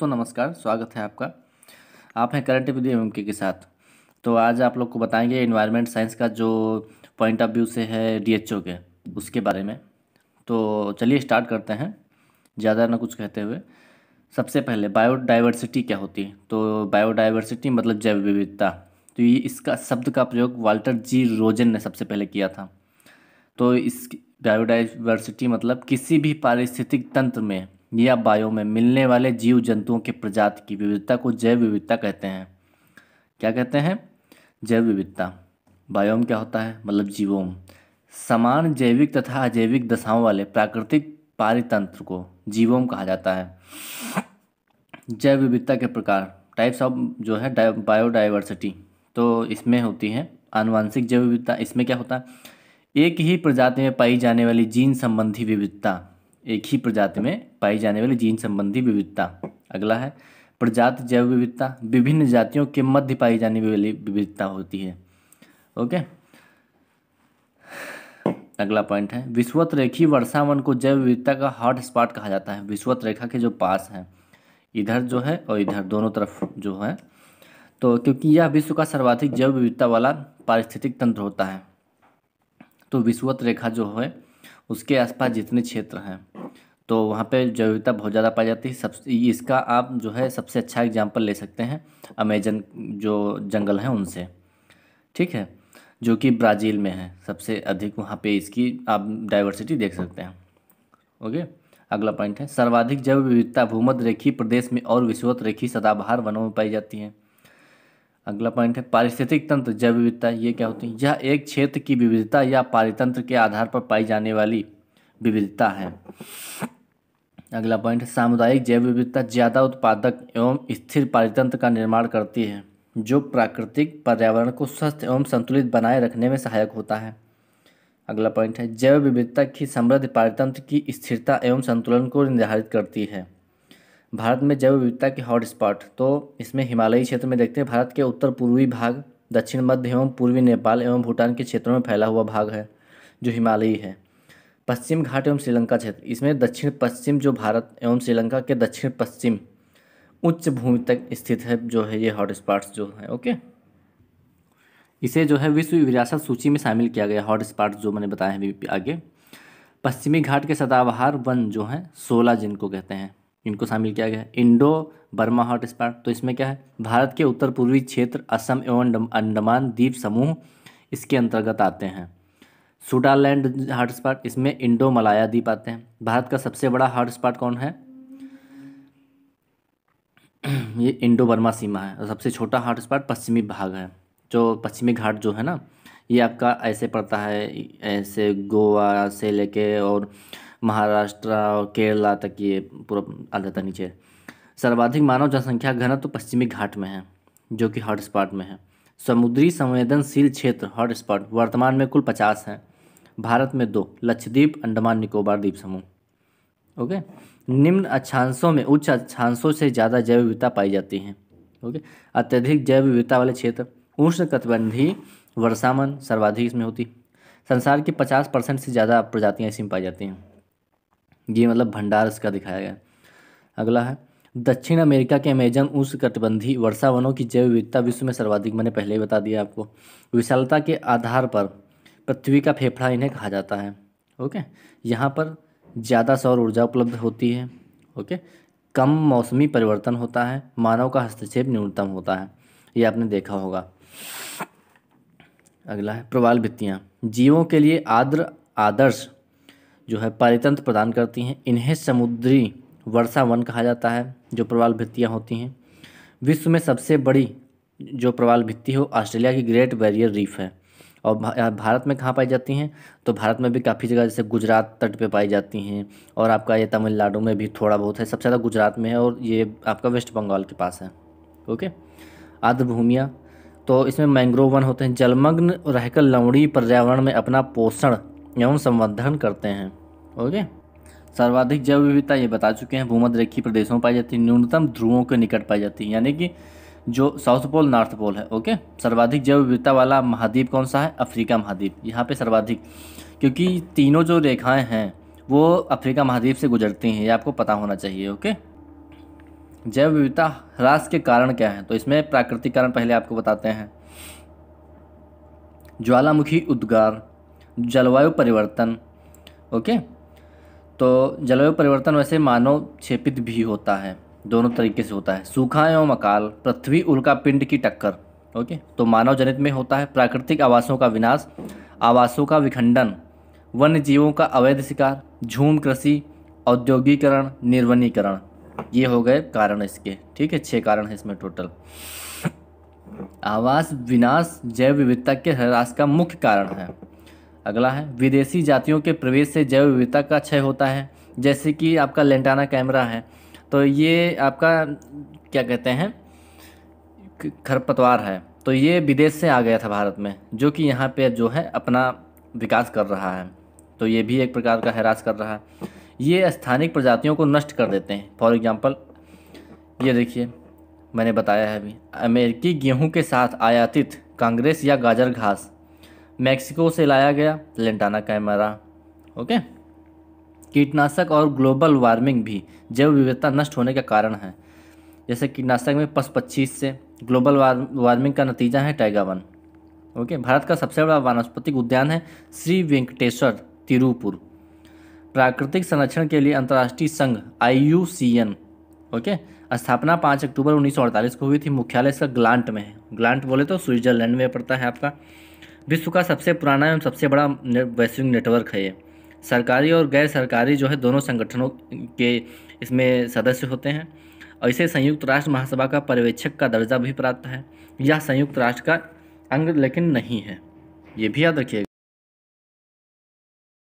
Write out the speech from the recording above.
तो नमस्कार, स्वागत है आपका। आप हैं करंट विद एम के साथ। तो आज आप लोग को बताएँगे इन्वायरमेंट साइंस का जो पॉइंट ऑफ़ व्यू से है डीएचओ के, उसके बारे में। तो चलिए स्टार्ट करते हैं, ज़्यादा ना कुछ कहते हुए। सबसे पहले बायोडाइवर्सिटी क्या होती है? तो बायोडाइवर्सिटी मतलब जैव विविधता। तो ये इसका शब्द का प्रयोग वाल्टर जी रोजन ने सबसे पहले किया था। तो इस बायोडाइवर्सिटी मतलब किसी भी पारिस्थितिक तंत्र में या बायो में मिलने वाले जीव जंतुओं के प्रजाति की विविधता को जैव विविधता कहते हैं। क्या कहते हैं? जैव विविधता। बायोम क्या होता है? मतलब जीवोम। समान जैविक तथा अजैविक दशाओं वाले प्राकृतिक पारितंत्र को जीवोम कहा जाता है। जैव विविधता के प्रकार। टाइप्स ऑफ़ जो है बायोडाइवर्सिटी तो इसमें होती है आनुवांशिक जैव विविधता। इसमें क्या होता है? एक ही प्रजाति में पाई जाने वाली जीन संबंधी विविधता। एक ही प्रजाति में पाई जाने वाली जीन संबंधी विविधता। अगला है, प्रजाति जैव विविधता। विभिन्न जातियों के मध्य पाई जाने वाली विविधता होती है। ओके? अगला पॉइंट है विश्वत रेखी वर्षावन को जैव विविधता का हॉट स्पॉट कहा जाता है। विश्वत रेखा के जो पास है, इधर जो है और इधर, दोनों तरफ़ जो है तो क्योंकि यह विश्व का सर्वाधिक जैव विविधता वाला पारिस्थितिक तंत्र होता है तो विश्वत रेखा जो है उसके आसपास जितने क्षेत्र हैं तो वहाँ पे जैव विविधता बहुत ज़्यादा पाई जाती है। सब, इसका आप जो है सबसे अच्छा एग्ज़ाम्पल ले सकते हैं, अमेजन जो जंगल हैं उनसे। ठीक है? जो कि ब्राज़ील में है, सबसे अधिक वहाँ पे इसकी आप डाइवर्सिटी देख सकते हैं। ओके? अगला पॉइंट है, सर्वाधिक जैव विविधता भूमध्य रेखी प्रदेश में और विश्वत रेखी सदाबहार वनों में पाई जाती है। अगला पॉइंट है पारिस्थितिक तंत्र, जैव विविधता, ये क्या होती है? यह एक क्षेत्र की विविधता या पारितंत्र के आधार पर पाई जाने वाली विविधता है। अगला पॉइंट है सामुदायिक जैव विविधता ज़्यादा उत्पादक एवं स्थिर पारितंत्र का निर्माण करती है, जो प्राकृतिक पर्यावरण को स्वस्थ एवं संतुलित बनाए रखने में सहायक होता है। अगला पॉइंट है जैव विविधता की समृद्ध पारितंत्र की स्थिरता एवं संतुलन को निर्धारित करती है। भारत में जैव विविधता के हॉटस्पॉट तो इसमें हिमालयी क्षेत्र में देखते हैं, भारत के उत्तर पूर्वी भाग, दक्षिण मध्य एवं पूर्वी नेपाल एवं भूटान के क्षेत्रों में फैला हुआ भाग है, जो हिमालयी है। पश्चिम घाट एवं श्रीलंका क्षेत्र, इसमें दक्षिण पश्चिम जो भारत एवं श्रीलंका के दक्षिण पश्चिम उच्च भूमि तक स्थित है, जो है ये हॉट स्पॉट्स जो है, ओके? इसे जो है विश्व विरासत सूची में शामिल किया गया हॉट स्पॉट जो मैंने बताया है आगे। पश्चिमी घाट के सदाबहार वन जो हैं, सोलह जिनको कहते हैं। इनको शामिल किया गया। Indo, Burma hot spot. तो इसमें क्या है? भारत के उत्तर पूर्वी क्षेत्र, असम एवं अंडमान द्वीप समूह इसके अंतर्गत आते हैं। सुडालैंड हॉट स्पॉट, इसमें इंडो मलाया द्वीप आते हैं। भारत का सबसे बड़ा हॉटस्पॉट कौन है? ये इंडो बर्मा सीमा है। और सबसे छोटा हॉटस्पॉट पश्चिमी भाग है। जो पश्चिमी घाट जो है ना, ये आपका ऐसे पड़ता है, ऐसे गोवा से लेके और महाराष्ट्र और केरला तक ये पूरा आ जाता नीचे। सर्वाधिक मानव जनसंख्या घनत्व तो पश्चिमी घाट में है, जो कि हॉट स्पॉट में है। समुद्री संवेदनशील क्षेत्र हॉट स्पॉट वर्तमान में कुल पचास हैं। भारत में दो, लक्षद्वीप, अंडमान निकोबार द्वीप समूह। ओके? निम्न अक्षांशों में उच्च अक्षांशों से ज़्यादा जैव विविधता पाई जाती है। ओके? अत्यधिक जैव विविधता वाले क्षेत्र, उष्ण कटबंधी वर्षावन सर्वाधिक इसमें होती। संसार की पचास परसेंट से ज़्यादा प्रजातियाँ इसमें पाई जाती हैं। ये मतलब भंडार इसका दिखाया गया। अगला है, दक्षिण अमेरिका के अमेजन उष्ण कटिबंधी वर्षा वनों की जैव विविधता विश्व में सर्वाधिक, मैंने पहले ही बता दिया आपको। विशालता के आधार पर पृथ्वी का फेफड़ा इन्हें कहा जाता है। ओके, यहाँ पर ज़्यादा सौर ऊर्जा उपलब्ध होती है। ओके, कम मौसमी परिवर्तन होता है, मानव का हस्तक्षेप न्यूनतम होता है। ये आपने देखा होगा। अगला है, प्रवाल भित्तियाँ। जीवों के लिए आद्र आदर्श जो है पारितंत्र प्रदान करती हैं। इन्हें समुद्री वर्षा वन कहा जाता है, जो प्रवाल भित्तियाँ होती हैं। विश्व में सबसे बड़ी जो प्रवाल भित्ति हो ऑस्ट्रेलिया की ग्रेट बैरियर रीफ है। और भारत में कहाँ पाई जाती हैं? तो भारत में भी काफ़ी जगह, जैसे गुजरात तट पे पाई जाती हैं। और आपका ये तमिलनाडु में भी थोड़ा बहुत है, सबसे ज़्यादा गुजरात में है और ये आपका वेस्ट बंगाल के पास है। ओके? आर्द्र भूमिया। तो इसमें मैंग्रोव वन होते हैं। जलमग्न रहकर लवड़ी पर्यावरण में अपना पोषण एवं संवर्धन करते हैं। ओके? सर्वाधिक जैव विविधता ये बता चुके हैं, भूमध्य रेखी प्रदेशों में पाई जाती है, न्यूनतम ध्रुवों के निकट पाई जाती है, यानी कि जो साउथ पोल, नॉर्थ पोल है, ओके? सर्वाधिक जैव विविधता वाला महाद्वीप कौन सा है? अफ्रीका महाद्वीप। यहाँ पे सर्वाधिक, क्योंकि तीनों जो रेखाएँ हैं, वो अफ्रीका महाद्वीप से गुजरती हैं, ये आपको पता होना चाहिए, ओके? जैव विविधता ह्रास के कारण क्या है? तो इसमें प्राकृतिक कारण पहले आपको बताते हैं। ज्वालामुखी उद्गार, जलवायु परिवर्तन, ओके? तो जलवायु परिवर्तन वैसे मानव क्षेपित भी होता है, दोनों तरीके से होता है। सूखा एवं अकाल, पृथ्वी उल्का पिंड की टक्कर, ओके? तो मानव जनित में होता है प्राकृतिक आवासों का विनाश, आवासों का विखंडन वन्य जीवों का अवैध शिकार, झूम कृषि, औद्योगिकरण, निर्वनीकरण। ये हो गए कारण इसके, ठीक है? छह कारण है इसमें टोटल आवास विनाश, जैव विविधता के ह्रास का मुख्य कारण है। अगला है, विदेशी जातियों के प्रवेश से जैव विविधता का क्षय होता है, जैसे कि आपका लेंटाना कैमरा है। तो ये आपका, क्या कहते हैं खरपतवार है। तो ये विदेश से आ गया था भारत में, जो कि यहाँ पे जो है अपना विकास कर रहा है। तो ये भी एक प्रकार का हैरास कर रहा है। ये स्थानिक प्रजातियों को नष्ट कर देते हैं। फॉर एग्ज़ाम्पल ये देखिए, मैंने बताया है अभी, अमेरिकी गेहूँ के साथ आयातित कांग्रेस या गाजर घास। मैक्सिको से लाया गया लेंटाना कैमरा ओके? कीटनाशक और ग्लोबल वार्मिंग भी जैव विविधता नष्ट होने का कारण है। जैसे कीटनाशक में पस पच्चीस से ग्लोबल वार, वार्मिंग का नतीजा है टाइगा वन ओके? भारत का सबसे बड़ा वानस्पतिक उद्यान है श्री वेंकटेश्वर तिरुपुर। प्राकृतिक संरक्षण के लिए अंतर्राष्ट्रीय संघ IUCN ओके? स्थापना पाँच अक्टूबर 1948 को हुई थी। मुख्यालय इसका ग्लांट में है। ग्लांट बोले तो स्विट्जरलैंड में पड़ता है आपका। विश्व का सबसे पुराना एवं सबसे बड़ा वैश्विक नेटवर्क है ये। सरकारी और गैर सरकारी जो है दोनों संगठनों के इसमें सदस्य होते हैं और इसे संयुक्त राष्ट्र महासभा का पर्यवेक्षक का दर्जा भी प्राप्त है। यह संयुक्त राष्ट्र का अंग लेकिन नहीं है। ये भी याद रखिएगा।